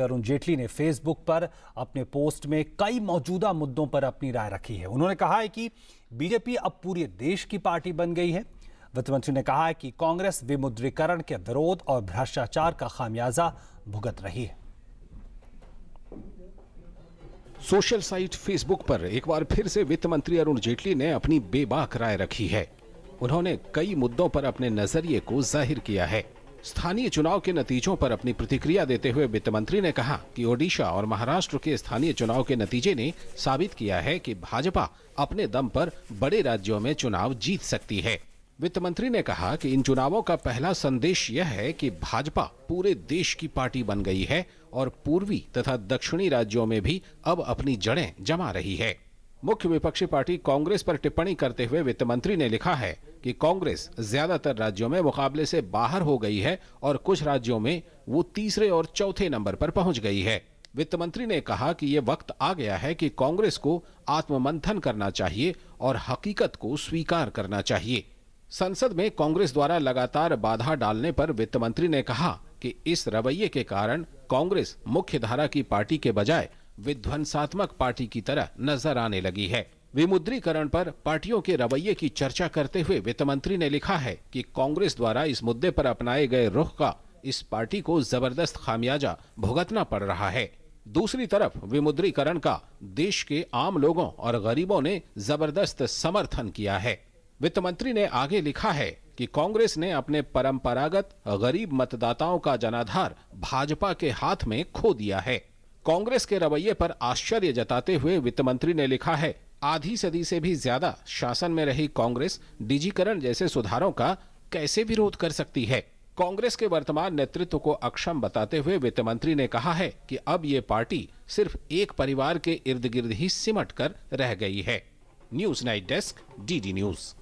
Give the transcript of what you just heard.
अरुण जेटली ने फेसबुक पर अपने पोस्ट में कई मौजूदा मुद्दों पर अपनी राय रखी है। उन्होंने कहा है कि बीजेपी अब पूरे देश की पार्टी बन गई है। वित्त मंत्री ने कहा है कि कांग्रेस विमुद्रीकरण के विरोध और भ्रष्टाचार का खामियाजा भुगत रही है। सोशल साइट फेसबुक पर एक बार फिर से वित्त मंत्री अरुण जेटली ने अपनी बेबाक राय रखी है। उन्होंने कई मुद्दों पर अपने नज़रिए को ज़ाहिर किया है। स्थानीय चुनाव के नतीजों पर अपनी प्रतिक्रिया देते हुए वित्त मंत्री ने कहा कि ओडिशा और महाराष्ट्र के स्थानीय चुनाव के नतीजे ने साबित किया है कि भाजपा अपने दम पर बड़े राज्यों में चुनाव जीत सकती है। वित्त मंत्री ने कहा कि इन चुनावों का पहला संदेश यह है कि भाजपा पूरे देश की पार्टी बन गई है और पूर्वी तथा दक्षिणी राज्यों में भी अब अपनी जड़ें जमा रही है। मुख्य विपक्षी पार्टी कांग्रेस पर टिप्पणी करते हुए वित्त मंत्री ने लिखा है कि कांग्रेस ज़्यादातर राज्यों में मुकाबले से बाहर हो गई है और कुछ राज्यों में वो तीसरे और चौथे नंबर पर पहुँच गई है। वित्त मंत्री ने कहा कि ये वक्त आ गया है कि कांग्रेस को आत्ममंथन करना चाहिए और हकीकत को स्वीकार करना चाहिए। संसद में कांग्रेस द्वारा लगातार बाधा डालने पर वित्त मंत्री ने कहा कि इस रवैये के कारण कांग्रेस मुख्य धारा की पार्टी के बजाय विध्वंसात्मक पार्टी की तरह नज़र आने लगी है। विमुद्रीकरण पर पार्टियों के रवैये की चर्चा करते हुए वित्त मंत्री ने लिखा है कि कांग्रेस द्वारा इस मुद्दे पर अपनाए गए रुख का इस पार्टी को ज़बरदस्त खामियाजा भुगतना पड़ रहा है। दूसरी तरफ़ विमुद्रीकरण का देश के आम लोगों और गरीबों ने ज़बरदस्त समर्थन किया है। वित्त मंत्री ने आगे लिखा है कि कांग्रेस ने अपने परंपरागत गरीब मतदाताओं का जनाधार भाजपा के हाथ में खो दिया है। कांग्रेस के रवैये पर आश्चर्य जताते हुए वित्त मंत्री ने लिखा है आधी सदी से भी ज़्यादा शासन में रही कांग्रेस डिजीकरण जैसे सुधारों का कैसे विरोध कर सकती है? कांग्रेस के वर्तमान नेतृत्व को अक्षम बताते हुए वित्त मंत्री ने कहा है कि अब ये पार्टी सिर्फ़ एक परिवार के इर्द गिर्द ही सिमट कर रह गई है। News night desk D news.